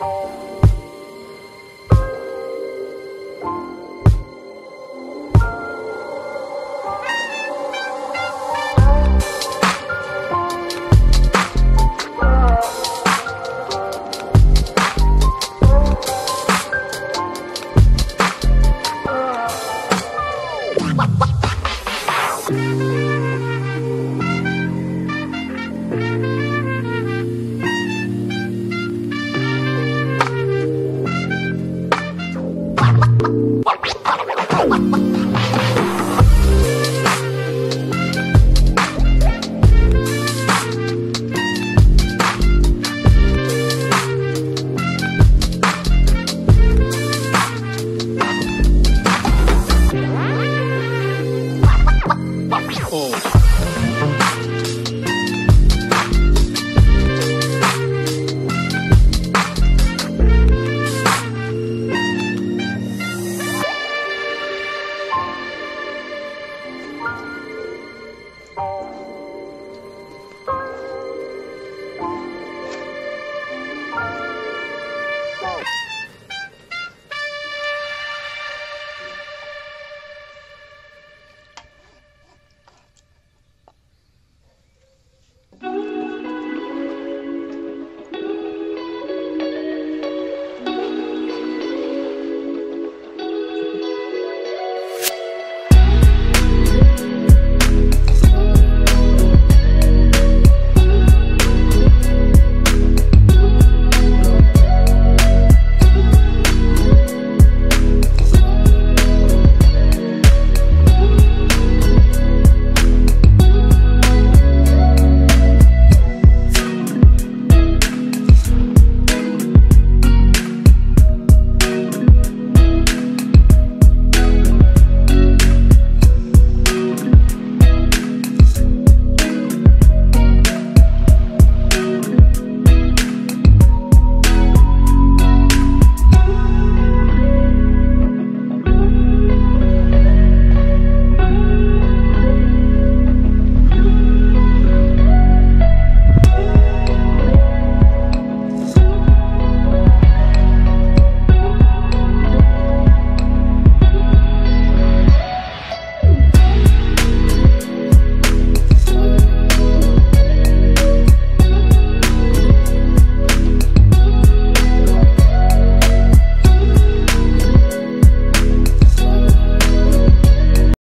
Thank you. Wow. home.